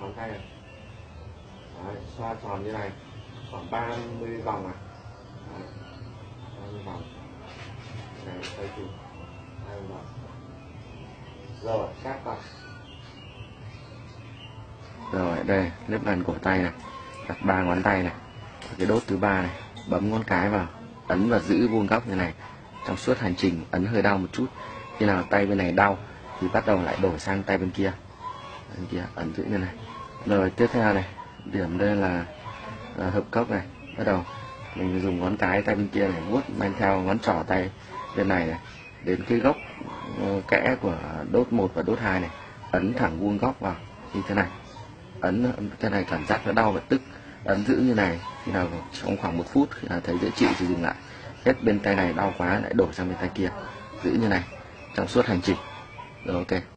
ngón tay này Đấy, xoa tròn như này khoảng 30 vòng à? Đấy, 30 vòng. Này xoay chụp 30 vòng. Rồi sát vào rồi đây lớp gần cổ tay này đặt ba ngón tay này cái đốt thứ ba này bấm ngón cái vào ấn và giữ vuông góc như này. Trong suốt hành trình ấn hơi đau một chút khi nào tay bên này đau thì bắt đầu lại đổi sang tay bên kia anh kia ấn giữ như này. Rồi tiếp theo này điểm đây là, là hợp cốc này. Bắt đầu mình dùng ngón cái tay bên kia này vuốt men theo ngón trỏ tay bên này này. Đến cái góc ờ, kẽ của đốt một và đốt hai này ấn thẳng vuông góc vào như thế này. Ấn cái này cảm giác nó đau và tức. Ấn giữ như này khi nào trong khoảng một phút khi nào thấy dễ chịu thì dừng lại. Hết bên tay này đau quá lại đổi sang bên tay kia. Giữ như này trong suốt hành trình. Rồi ok.